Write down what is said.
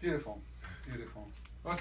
Beautiful, beautiful.